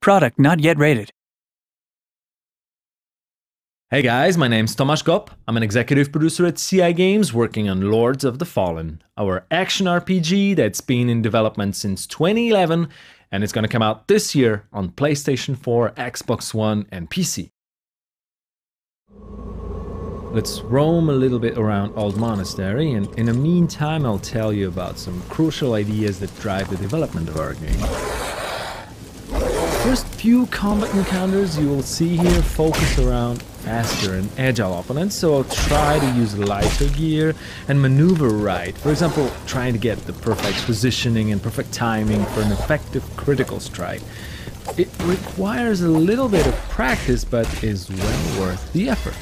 Product not yet rated. Hey guys, my name's Tomasz Gop. I'm an executive producer at CI Games working on Lords of the Fallen, our action RPG that's been in development since 2011 and it's going to come out this year on PlayStation 4, Xbox One, and PC. Let's roam a little bit around Old Monastery, and in the meantime, I'll tell you about some crucial ideas that drive the development of our game. First few combat encounters you will see here focus around faster and agile opponents, so try to use lighter gear and maneuver right. For example, trying to get the perfect positioning and perfect timing for an effective critical strike. It requires a little bit of practice, but is well worth the effort.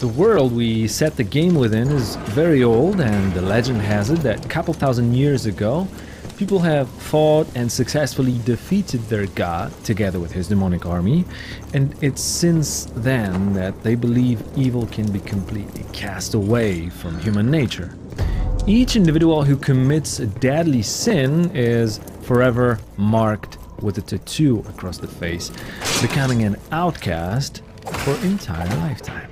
The world we set the game within is very old, and the legend has it that a couple thousand years ago, people have fought and successfully defeated their god together with his demonic army, and it's since then that they believe evil can be completely cast away from human nature. Each individual who commits a deadly sin is forever marked with a tattoo across the face, becoming an outcast for entire lifetime.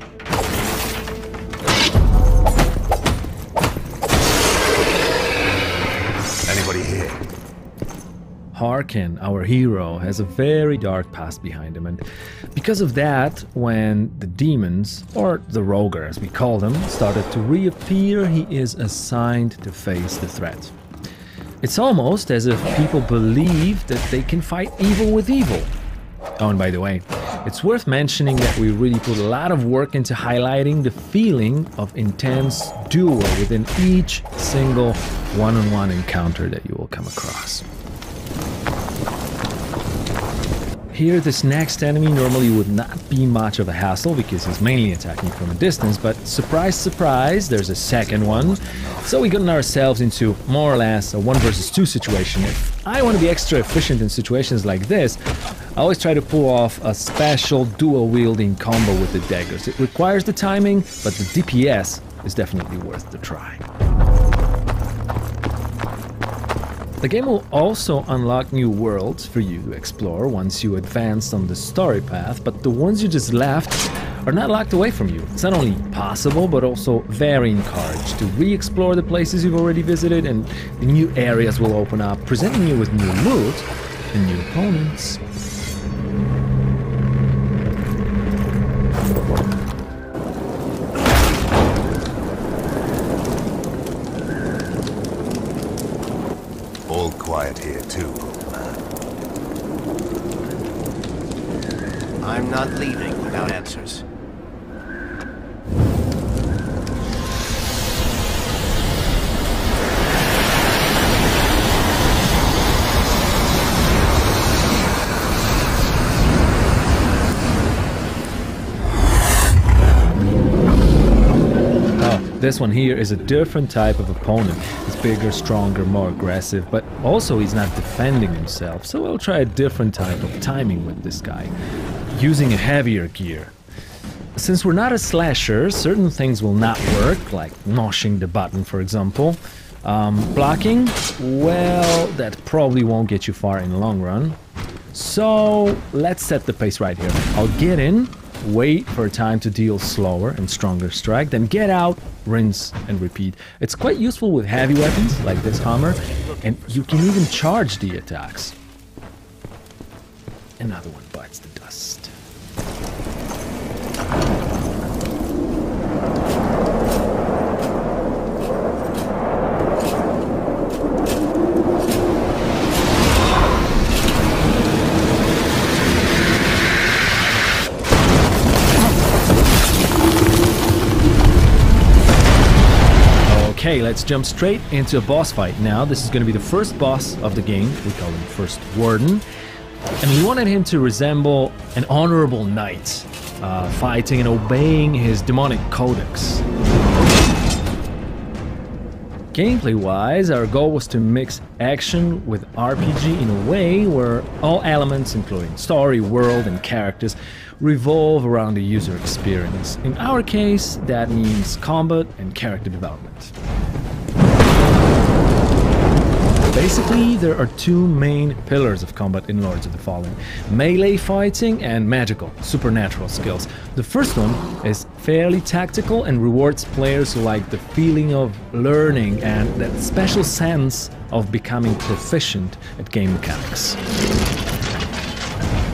Harkin, our hero, has a very dark past behind him, and because of that, when the demons, or the Rhogar as we call them, started to reappear, he is assigned to face the threat. It's almost as if people believe that they can fight evil with evil. Oh, and by the way, it's worth mentioning that we really put a lot of work into highlighting the feeling of intense duel within each single one on one encounter that you will come across. Here, this next enemy normally would not be much of a hassle because he's mainly attacking from a distance, but surprise, surprise, there's a second one. So we gotten ourselves into more or less a one versus two situation. If I want to be extra efficient in situations like this, I always try to pull off a special dual wielding combo with the daggers. It requires the timing, but the DPS is definitely worth the try. The game will also unlock new worlds for you to explore once you advance on the story path, but the ones you just left are not locked away from you. It's not only possible, but also very encouraged to re-explore the places you've already visited and the new areas will open up, presenting you with new loot and new opponents. Quiet here too. I'm not leaving without answers. This one here is a different type of opponent. He's bigger, stronger, more aggressive, but also he's not defending himself, so I'll try a different type of timing with this guy, using a heavier gear. Since we're not a slasher, certain things will not work, like noshing the button for example. Um, blocking, well, that probably won't get you far in the long run. So let's set the pace right here. I'll get in, wait for a time to deal slower and stronger strike, then get out, rinse, and repeat. It's quite useful with heavy weapons like this hammer, and you can even charge the attacks. Another one bites the dust. Okay, let's jump straight into a boss fight now. This is going to be the first boss of the game. We call him First Warden. And we wanted him to resemble an honorable knight, uh, fighting and obeying his demonic codex. Gameplay wise, our goal was to mix action with RPG in a way where all elements, including story, world, and characters, revolve around the user experience. In our case, that means combat and character development. Basically, there are two main pillars of combat in Lords of the Fallen melee fighting and magical, supernatural skills. The first one is fairly tactical and rewards players who like the feeling of learning and that special sense of becoming proficient at game mechanics.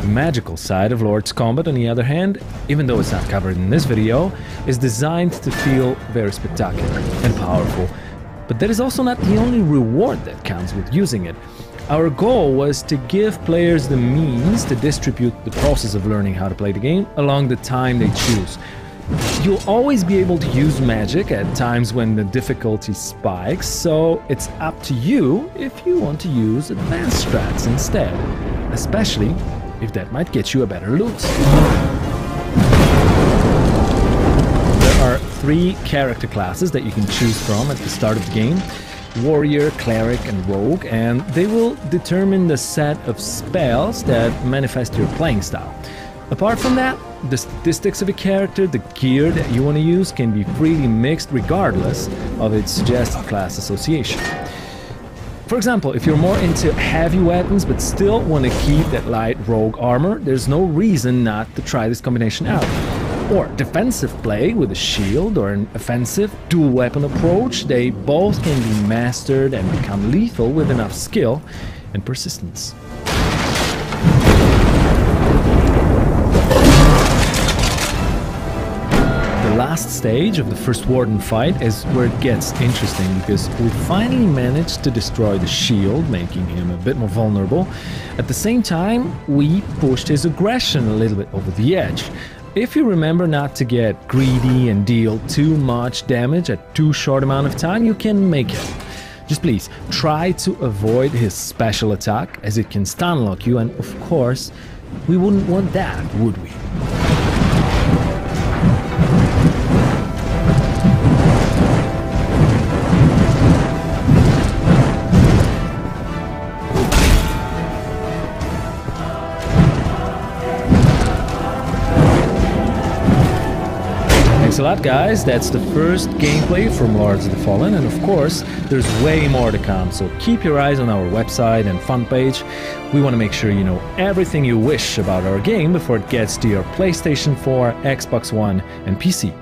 The magical side of Lord's Combat, on the other hand, even though it's not covered in this video, is designed to feel very spectacular and powerful. But that is also not the only reward that comes with using it. Our goal was to give players the means to distribute the process of learning how to play the game along the time they choose. You'll always be able to use magic at times when the difficulty spikes, so it's up to you if you want to use advanced strats instead, especially if that might get you a better loot. Three character classes that you can choose from at the start of the game. Warrior, Cleric and Rogue, and they will determine the set of spells that manifest your playing style. Apart from that, the statistics of a character, the gear that you want to use can be freely mixed regardless of its suggested class association. For example, if you're more into heavy weapons but still want to keep that light rogue armor, there's no reason not to try this combination out. Or defensive play with a shield or an offensive dual weapon approach, they both can be mastered and become lethal with enough skill and persistence. The last stage of the first Warden fight is where it gets interesting because we finally managed to destroy the shield, making him a bit more vulnerable. At the same time, we pushed his aggression a little bit over the edge. If you remember not to get greedy and deal too much damage at too short amount of time, you can make it. Just please, try to avoid his special attack as it can stun lock you and of course, we wouldn't want that, would we? A lot, guys. That's the first gameplay from Lords of the Fallen, and of course, there's way more to come, so keep your eyes on our website and fun page. We want to make sure you know everything you wish about our game before it gets to your PlayStation 4, Xbox One, and PC.